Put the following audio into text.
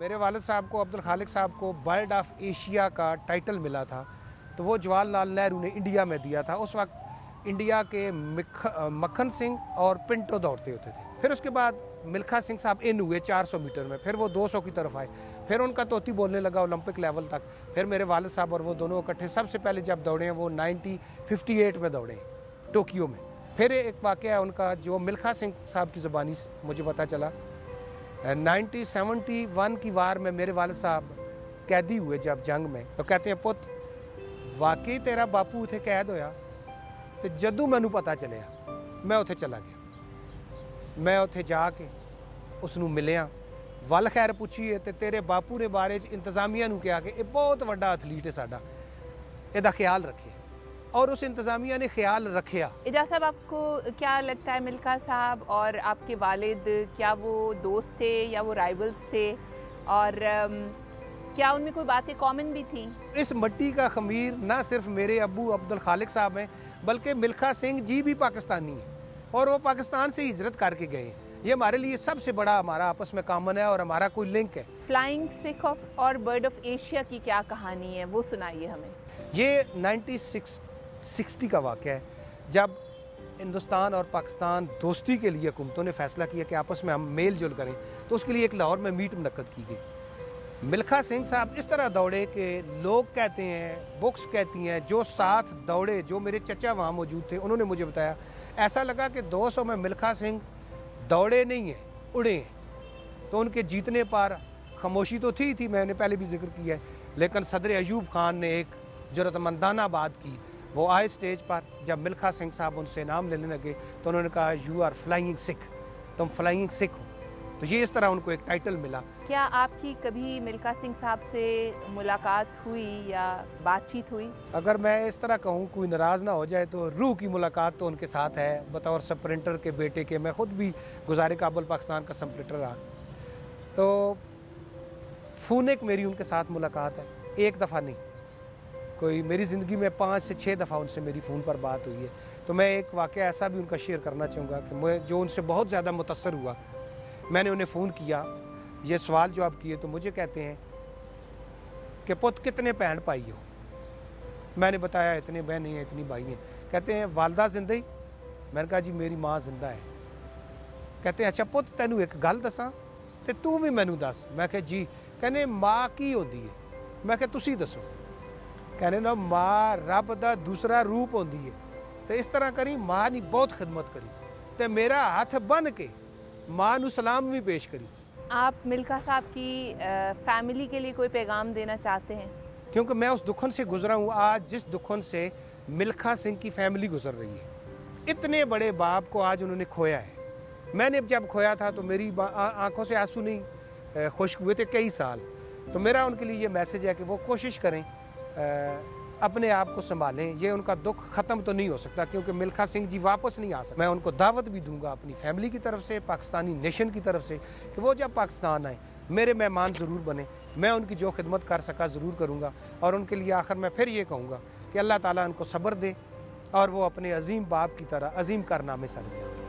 میرے والد صاحب کو، عبد الخالق صاحب کو برڈ آف ایشیا کا ٹائٹل ملا تھا۔ تو وہ جواہر لال نہرو نے انڈیا میں دیا تھا۔ اس وقت انڈیا کے مکھن سنگھ اور پنٹو دوڑتے ہوتے تھے۔ پھر اس کے بعد ملکھا سنگھ صاحب ان ہوئے چار سو میٹر میں۔ پھر وہ دو سو کی طرف آئے۔ پھر ان کا توتی بولنے لگا اولمپک لیول تک۔ پھر میرے والد صاحب اور وہ دونوں اکٹھے۔ سب سے پہلے جب دوڑے ہیں وہ نائنٹی ففٹی ایٹ میں دوڑے ہیں ٹوکیو میں۔ پھر ایک واقعہ ہے ان کا جو ملکھا سنگھ صاحب کی زبانی مجھے پتا چلا۔ نائنٹی سیونٹی ون کی وار میں میرے والد صاحب قیدی ہوئے جب جنگ میں تو کہتے ہیں، پت، واقعی تیرا باپو اتنے قید ہویا تو جدو مینو پتا چلیا، میں اتنے چلا گیا، میں اتنے جا کے اس ملیا ول خیر پوچھیے تو تیرے باپو نے بارے انتظامیہ نو کیا کہ یہ بہت وڈا ایتھلیٹ ہے ساڈا یہ خیال رکھے اور اس انتظامیہ نے خیال رکھیا۔ اجاز صاحب آپ کو کیا لگتا ہے ملکہ صاحب اور آپ کے والد کیا وہ دوست تھے یا وہ رائبلز تھے؟ اور کیا ان میں کوئی باتیں کامن بھی تھیں؟ اس مٹی کا خمیر نہ صرف میرے ابو عبد الخالق صاحب ہیں بلکہ ملکہ سنگھ جی بھی پاکستانی ہیں اور وہ پاکستان سے ہجرت کر کے گئے ہیں۔ یہ ہمارے لیے سب سے بڑا ہمارا آپس میں کامن ہے اور ہمارا کوئی لنک ہے۔ فلائنگ سکھ اور برڈ آف ایشیا کی کیا کہانی ہے؟ وہ سنائیے ہمیں۔ یہ نائنٹی سکس سکسٹی کا واقعہ ہے۔ جب ہندوستان اور پاکستان دوستی کے لیے حکومتوں نے فیصلہ کیا کہ آپس میں ہم میل جل کریں، تو اس کے لیے ایک لاہور میں میٹ منعقد کی گئی۔ ملکھا سنگھ صاحب، اس طرح دوڑے کہ لوگ کہتے ہیں، بکس کہتی ہیں، جو ساتھ دوڑے، جو میرے چچا وہاں موجود تھے، انہوں نے مجھے بتایا۔ ایسا لگا کہ دو سو میں ملکھا سنگھ دوڑے نہیں ہیں، اڑے ہیں۔ تو ان کے جیتنے پر خاموشی تو تھی تھی، میں نے پہلے بھی ذکر کیا ہے۔ لیکن صدر ایوب خان نے ایک جرت مندانہ بات کی۔ وہ آئے سٹیج پر جب ملکھا سنگھ صاحب ان سے نام لینے لگے تو انہوں نے کہا یو آر فلائنگ سکھ تم فلائنگ سکھ ہو. تو یہ اس طرح ان کو ایک ٹائٹل ملا۔ کیا آپ کی کبھی ملکہ سنگھ صاحب سے ملاقات ہوئی یا بات چیت ہوئی؟ اگر میں اس طرح کہوں کوئی ناراض نہ ہو جائے تو روح کی ملاقات تو ان کے ساتھ ہے۔ بطور سپرنٹر کے بیٹے کے میں خود بھی گزارے کابل پاکستان کا سپرنٹر رہا۔ تو فون ایک میری ان کے ساتھ ملاقات ہے۔ ایک دفعہ نہیں۔ کوئی میری زندگی میں پانچ سے چھ دفعہ ان سے میری فون پر بات ہوئی ہے۔ تو میں ایک واقعہ ایسا بھی ان کا شیئر کرنا چاہوں گا کہ میں جو ان سے بہت زیادہ متاثر ہوا۔ میں نے انہیں فون کیا۔ یہ سوال جو آپ کیے تو مجھے کہتے ہیں کہ پت کتنے بہن پائی ہو؟ میں نے بتایا اتنے بہن ہیں، اتنی بھائی ہیں۔ کہتے ہیں والدہ زندگی میں نے کہا جی میری ماں زندہ ہے۔ کہتے ہیں اچھا پت تینوں ایک گل دساں تو تو بھی مینو دس۔ میں کہ جی کہنے ماں کی ہوتی ہے؟ میں کہ تسی دسو۔ کہنے نا ماں رب دا دوسرا روپ ہوندی ہے۔ تو اس طرح کری ماں نے بہت خدمت کری۔ تو میرا ہاتھ بن کے ماں نو سلام بھی پیش کری۔ آپ ملکہ صاحب کی فیملی کے لیے کوئی پیغام دینا چاہتے ہیں؟ کیونکہ میں اس دکھن سے گزرا ہوں آج جس دکھن سے ملکہ سنگھ کی فیملی گزر رہی ہے۔ اتنے بڑے باپ کو آج انہوں نے کھویا ہے۔ میں نے جب کھویا تھا تو میری آنکھوں سے آنسو نہیں خشک ہوئے تھے کئی سال۔ تو میرا ان کے لیے یہ میسیج ہے کہ وہ کوشش کریں اپنے آپ کو سنبھالیں، یہ ان کا دکھ ختم تو نہیں ہو سکتا کیونکہ ملکھا سنگھ جی واپس نہیں آ سکتا میں ان کو دعوت بھی دوں گا اپنی فیملی کی طرف سے، پاکستانی نیشن کی طرف سے کہ وہ جب پاکستان آئیں، میرے مہمان ضرور بنیں۔ میں ان کی جو خدمت کر سکا ضرور کروں گا۔ اور ان کے لیے آخر میں پھر یہ کہوں گا کہ اللہ تعالیٰ ان کو صبر دے اور وہ اپنے عظیم باپ کی طرح، عظیم کارنامے سر گیا